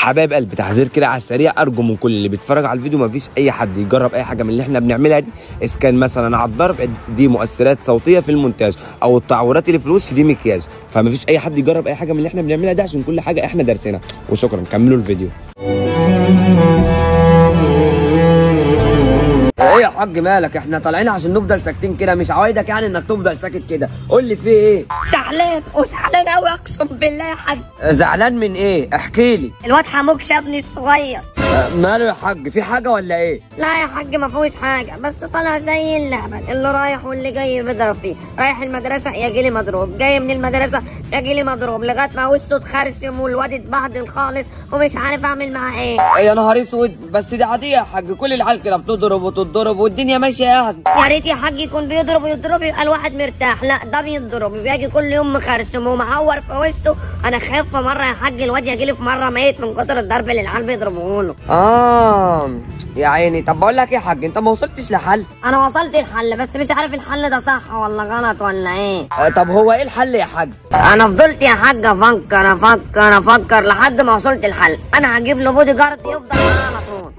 حبايب قلبي تحذير كده على السريع أرجو من كل اللي بيتفرج على الفيديو مفيش أي حد يجرب أي حاجة من اللي إحنا بنعملها دي إذا كان مثلا على الضرب دي مؤثرات صوتية في المونتاج أو التعورات اللي في الوش دي مكياج. فمفيش أي حد يجرب أي حاجة من اللي إحنا بنعملها دي عشان كل حاجة إحنا دارسينها. وشكرا كملوا الفيديو. إيه يا حاج مالك؟ إحنا طالعين عشان نفضل ساكتين كده مش عوايدك يعني انك تفضل ساكت كده. قول لي في إيه؟ زعلان وزعلان قوي أقسم بالله يا حاج. زعلان من إيه؟ احكي لي. الواد حموك شابني الصغير. ماله يا حاج؟ في حاجة ولا إيه؟ لا يا حاج ما فيهوش حاجة بس طالع زي اللعبة اللي رايح واللي جاي بيضرب فيه. رايح المدرسة يجي لي مضروب. جاي من المدرسة يجي لي مضروب لغاية ما وشه اتخرشم والواد اتبهدل خالص ومش عارف أعمل معاه إيه. يا نهار أسود. بس دي عادية يا حاج. كل العيال كده بتضرب وتتضرب والدنيا ماشية يعني يا ريت يا حاج يكون بيضرب ويضرب يبقى الواحد مرتاح. لا ده بيضرب. بيجي كل يوم مخرشم ومعور في وشه. أنا خايف مرة يا حاج الواد يجي لي في مرة ميت من كتر الضرب اللي العيال بيضربوه له. آه يا عيني. طب بقول لك إيه يا حاج؟ أنت ما وصلتش لحل. أنا وصلت الحل بس مش عارف الحل ده صح ولا غلط ولا إيه. أه، طب هو إيه الحل يا حاج؟ أنا فضلت يا حاج أفكر أفكر أفكر لحد ما وصلت الحل. أنا هجيب له بودي جارد يفضل معاه على طول.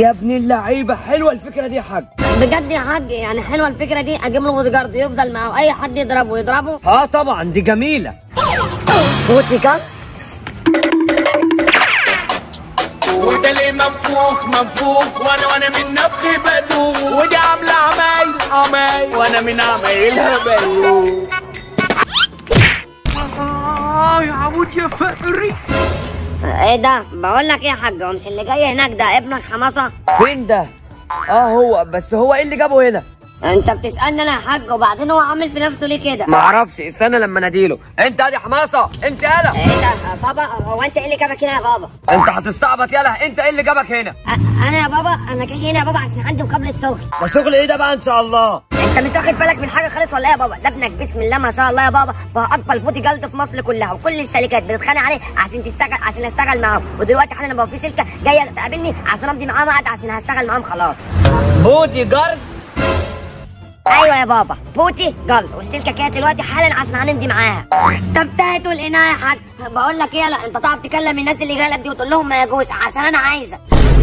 يا ابن اللعيبة حلوة الفكرة دي يا حاج. بجد يا حاج يعني حلوة الفكرة دي؟ أجيب له بودي جارد يفضل معاه أي حد يضربه يضربه. آه طبعا دي جميلة. بودي جارد؟ ليه منفوخ منفوخ وأنا وأنا من نفخي بدوخ ودي عاملة عمايل عمايل. وأنا من عمايلها بلوخ آه يا عمود يا فقري. إيه ده؟ بقول لك إيه يا حاج هو مش اللي جاي هناك ده ابنك حماسة؟ فين ده؟ آه هو بس هو إيه اللي جابه هنا؟ انت بتسألني أنا يا حاج وبعدين هو عامل في نفسه ليه كده؟ ما أعرفش استنى لما ناديله. انت يا حماسه انت يالا إيه ده بابا هو انت إيه اللي جابك هنا يا بابا؟ انت هتستعبط يالا انت إيه اللي جابك هنا؟ أنا يا بابا أنا جاي هنا يا بابا عشان عندي مقابلة شغل. ده شغل إيه ده بقى ان شاء الله؟ انت مش واخد بالك من حاجة خالص ولا إيه يا بابا؟ ده ابنك بسم الله ما شاء الله يا بابا بقى أكبر بودي جارد في مصر كلها وكل الشركات بتتخانق عليه عشان تشتغل عشان اشتغل معاهم. ودلوقتي حالا بقى في سلكة جاية تقابلني عشان أمضي معاه مقعد عشان هشتغل معاهم خلاص. بودي جارد؟ أيوه يا بابا. بوتي جلد والسلكه كانت دلوقتي حالا عشان هنمضي معاها. طب تهت والقناع يا حاج. بقول لك إيه لا أنت تعرف تكلم الناس اللي جاية لك دي وتقول لهم ما يجوش عشان أنا عايزة.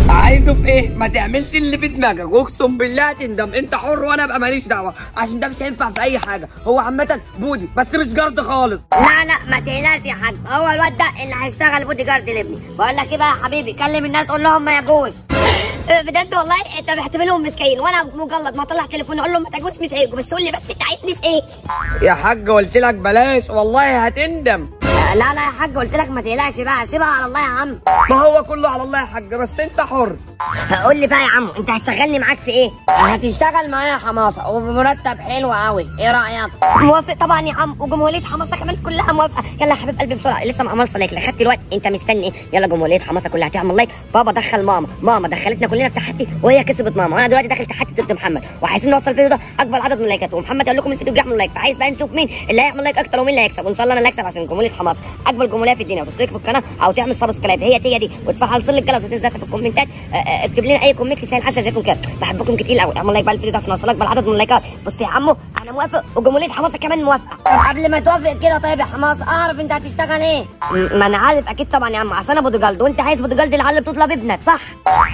عايزه في إيه؟ ما تعملش اللي في دماغك. أقسم بالله هتندم أنت حر وأنا أبقى ماليش دعوة. عشان ده مش هينفع في أي حاجة. هو عامة body بس مش guard خالص. لا لا ما تقلقش يا حاج. هو الواد ده اللي هيشتغل بودي جارد لابني. بقول لك إيه بقى يا حبيبي؟ كلم الناس قول لهم ما يجوش. بجد والله أنت بتعتبرهم مسكين. وأنا مجرد ما أطلع تليفون أقول لهم ما تجوش مش هيجوا بس قول لي بس أنت عايزني في إيه؟ يا حاج قلت لك بلاش. والله هتندم. لا لا يا حاج قلت لك ما تقلقش بقى. سيبها على الله يا عم. ما هو كله على الله يا حاج بس أنت حر. قول لي بقى يا عم انت هتشغلني معاك في إيه؟ هتشتغل معايا حماسه وبمرتب حلو قوي إيه رأيك؟ موافق طبعا يا عم وجمهورية حماسه كمان كلها موافقة. يلا يا حبيب قلبي بسرعة لسه ما عملش like خدت الوقت انت مستني. إيه يلا جمهورية حماسه كلها هتعمل like. بابا دخل ماما ماما دخلتنا كلنا في تحدي وهي كسبت ماما. وأنا دلوقتي داخل تحدي ضد محمد. وعايزين نوصل الفيديو ده أكبر عدد من اللايكات. ومحمد قال لكم الفيديو يعمل like. فعايز بقى نشوف مين اللي هيعمل like أكتر ومين اللي هيكسب. وإن شاء الله أنا اللي هكسب عشان جمهورية حماسه أكبر جمهورية في الدنيا. وتشترك في القناة أو تعمل subscribe هي هي دي. وتفعل زر الجرس وتنزل في الكومنتات. آه، آه، اكتب لنا اي comment يسهل حسن زيكم كده بحبكم كتير قوي. اعمل like بقى الفيديو ده عشان اوصل اكبر عدد من اللايكات. بص يا عمو أنا موافق. وجمهورية حماسه كمان موافقة. طب قبل ما توافق كده طيب يا حماسه اعرف انت هتشتغل إيه. ما أنا عارف أكيد طبعا يا عم. عشان أنا بودي جارد وانت عايز بودي جارد اللي بتطلب ابنك صح؟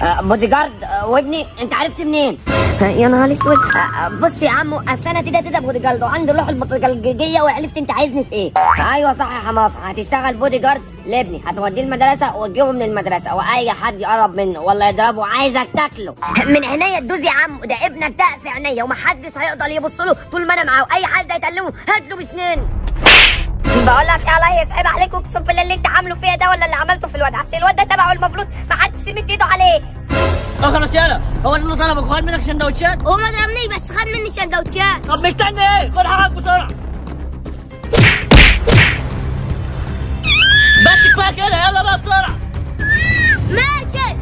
آه، بودي جارد آه، وابني انت عرفت منين؟ يا نهار اسود. آه، آه، بص يا عمو اصل أنا كده كده بودي جارد وعندي روح ال body وعرفت انت عايزني في إيه. أيوه صح يا حماسه هتشتغل بودي جارد لابني هتوديه المدرسة وتجيبه من المدرسة وأي حد يقرب منه ولا يضربه عايزك تاكله. من عينيا تدوز يا عم ده ابنك ده في عينيا ومحدش هيقدر يبص له طول ما أنا معاه اي حد هيكلمه هات له بسنين. بقول لك يا الله يصعب عليك اقسم بالله اللي انت عامله فيا ده ولا اللي عملته في الواد. أصل الواد ده تبعه المفروض ما حدش يمد ايده عليه. آه خلاص يلا. هو اللي طلبك وخد منك سندوتشات. هو ما ضربني بس خد مني سندوتشات. طب مستني إيه؟ خد حقك بسرعة. كفايه كده يلا بقى بسرعة ماشي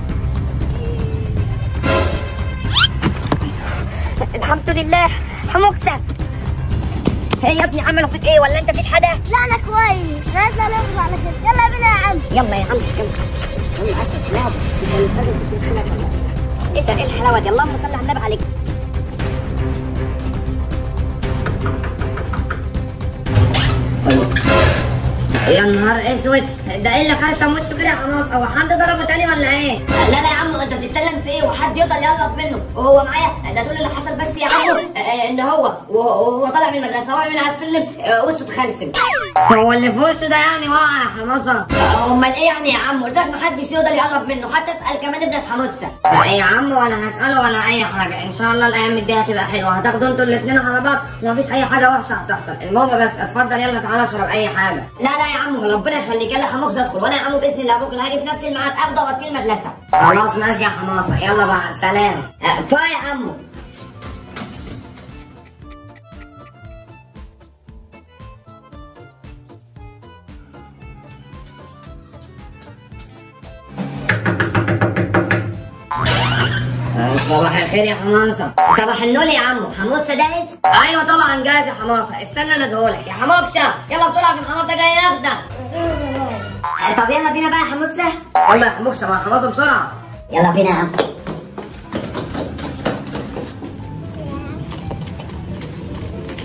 الحمد لله حموكسة هي يا ابني عملوا فيك إيه ولا انت فيك حدا؟ لا أنا كويس لازم نفضل على كده يلا بينا يا عم يلا يا عم يلا يلا اسف لا إيه ده إيه الحلاوه دي اللهم صل على النبي عليك يا نهار اسود ده إيه اللي خرشم وشه كده يا حماصه هو حد ضربه تاني ولا إيه؟ لا لا يا عم أنت بتتكلم في إيه؟ وحد يقدر يقرب منه. وهو معايا؟ ده دول اللي حصل بس يا عم آه، آه، إن هو وهو طالع من المدرسة وقع من على السلم. آه، وشه اتخلسم هو اللي في وشه ده يعني؟ وقع يا حماصه أمال إيه يعني يا عم قلت لك محدش يقدر يقرب منه. حتى اسأل كمان ابنة حموتسه يا عم ولا هسأله ولا أي حاجة. إن شاء الله الأيام الجاية هتبقى حلوة. هتاخدوا أنتوا الاثنين على بعض. ومفيش أي حاجة وحشة هتحصل. المهم بس اتفضل يلا تعالى اشرب أي حاجة. لا لا يا عم ربنا يخليك. يلا حموكس ادخل وأنا يا عم بإذن الله بكره هاجي في نفس الميعاد اخده واوديه المدرسة. خلاص ماشي يا حماصة. يلا بقى سلام. أه، باي يا عمو. صباح الخير يا حماصة. صباح النول يا عمو. حموكسة جاهز؟ أيوه طبعا جاهز يا حماصة. استنى أنا ادهولك يا حموكسة يلا بسرعة عشان حموكسة جاي ياخدك. طب يلا بينا بقى يا حموكسة يلا يا حموكسة مع حماصة بسرعة. يلا بينا يا عم.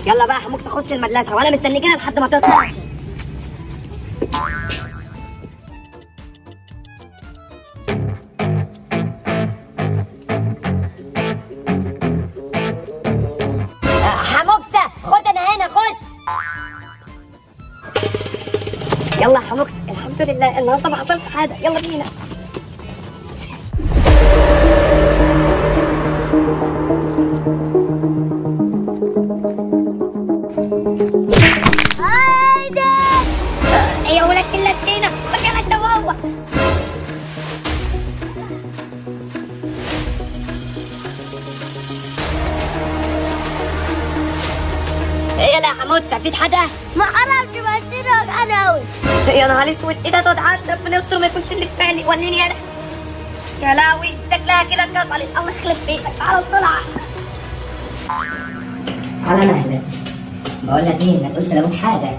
يلا بقى يا حموكسة خش المدرسة وأنا مستنيك هنا لحد ما تطلع. الحمد لله النهارده ما حصلش حاجة. يلا بينا. يلا يا حموكسة في حدا؟ ما أعرفش بس أنا. أنا يا نهار أسود إيه ده تقعد عاد ربنا يستر ما يكونش اللي في بالي وليني يا يا لاوي شكلها كده اتكسرت الله يخلف بيتك تعالى بسرعة على مهلك بقول لك إيه ما تقولش لابد حاجة.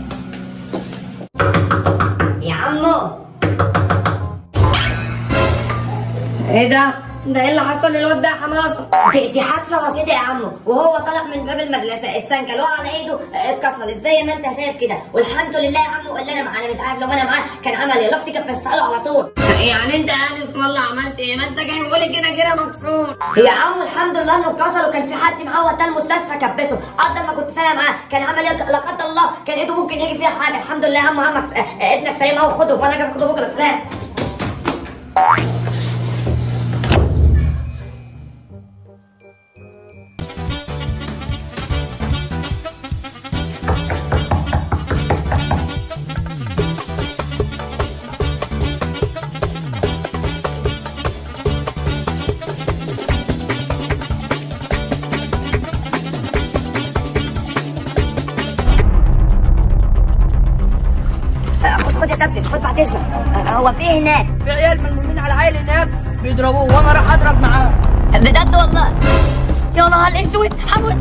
يا عمو. إيه ده؟ ده إيه اللي حصل للواد ده يا حماصه؟ دي, دي حادثة بسيطة يا عمو. وهو طلع من باب المدرسة السنكه اللي هو على إيده آه، اتكسرت. زي ما أنت شايف كده؟ والحمد لله يا عمو اللي أنا معاه أنا مش عارف لو أنا معاه كان عمل إيه؟ أختي كانت بساله على طول. يعني أنت يعني اسم الله عملت إيه؟ ما أنت جاي بقول كده كده مكسور. يا عمو الحمد لله إنه اتكسر وكان في حد معاه وقتها المستشفى كبسه. قدر ما كنت سنه معاه. كان عمل إيه؟ لا قدر الله كان إيده ممكن يجي فيها حاجة. الحمد لله يا عمو عمك آه، ابنك سليم أهو. خده وأنا جاي اخده بكرة. سلام. هو في هناك. في عيال ملمومين على عيل هناك بيضربوه وأنا راح أضرب معاه. بجد والله. يا نهار أسود هموت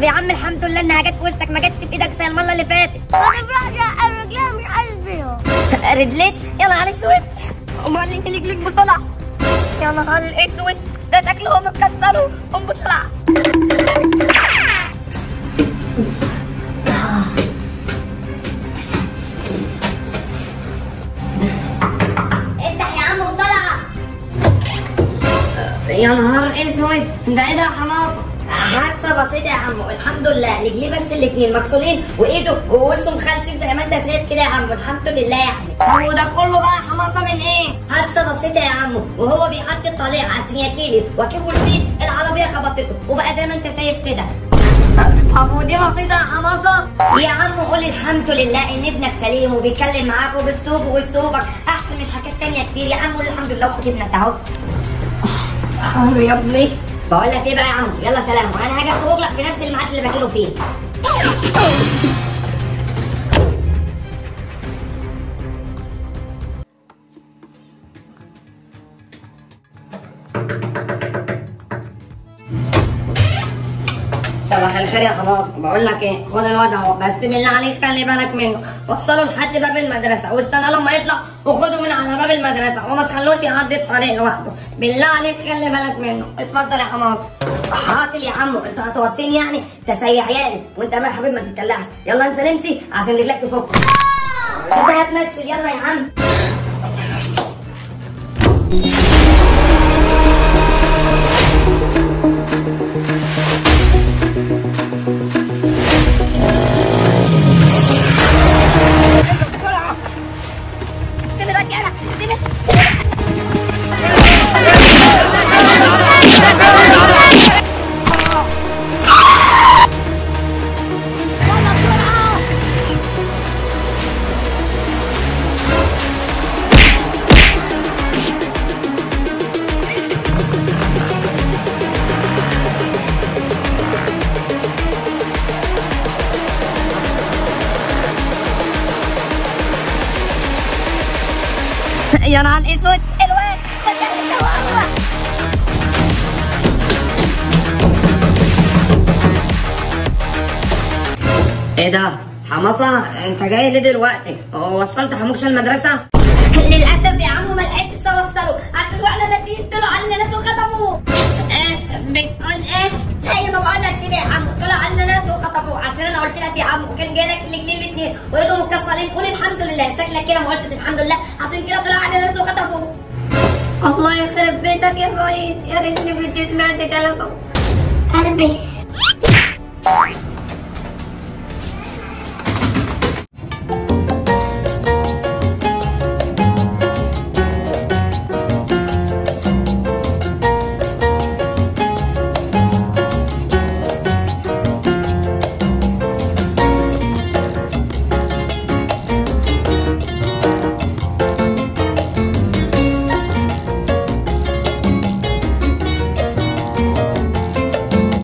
طب يا عم الحمد لله انها جت في وسطك ما جتش في إيدك زي المرة اللي فاتت. أنا الرجلين مش حاسس بيهم رجليك؟ يا نهار اسود امال ليك ليك ليك بسرعة يا نهار اسود ده شكلهم اتكسروا قوم بسرعة. افتح يا نهار اسود ده إيه ده يا حماصة. حادثة بسيطة يا عمو الحمد لله. رجليه بس الاثنين مكسورين. وإيده ووشه مخلسين زي ما أنت شايف كده يا عمو الحمد لله يعني. هو ده كله بقى حماصه من إيه؟ حادثة بسيطة يا عمو وهو بيعدي الطريق على سنياكيلي وكبوا البيت العربية خبطته. وبقى زي ما أنت شايف كده. طب ودي بسيطة يا حماصة؟ يا عم قول الحمد لله إن ابنك سليم وبيتكلم معاك وبتسوق وتسوقك أحسن من حاجات تانية كتير يا عم. قول الحمد لله وخد ابنك أهو. يا ابني. بقول لك إيه بقى يا عم؟ يلا سلام. وأنا هاجي لك في نفس الميعاد اللي باجيله فيه. صباح الخير يا خلاص بقول لك إيه؟ خد الواد اهو. بس بالله عليك خلي بالك منه. وصله لحد باب المدرسة. واستنى لما يطلع وخده من على باب المدرسة. وما تخلوش يعدي الطريق لوحده. بالله عليك خلي بالك منه. اتفضل يا حماس حاطل يا عمو انت هتوصيني يعني؟ تسيح عيالي وانت بقى يا حبيبي ما تتدلعش يلا انسى نمسي عشان رجلك تفك. انت هتمثل يلا يا عم. يا نهار أسود. الواد. إيه ده؟ حماسة أنت جاي ليه دلوقتي؟ هو وصلت حموكش المدرسة؟ للأسف يا عمو ما لحقتش اوصله عشان وإحنا ناسيين طلعوا علينا ناس وخطفوه إيه؟ بتقول إيه؟ زي ما بقول لك كده يا عمو طلع علينا ناس وخطفوه عشان أنا قلت لك يا عمو كان جاي لك رجلين الاثنين وايدهم مكسرين. قول الحمد لله. شكلك كده ما قلتش الحمد لله. عشان كده طلع علينا ناس وخطفوه الله يخرب بيتك يا بعيد يا ريتني كنت سمعت كلامه. قلبي.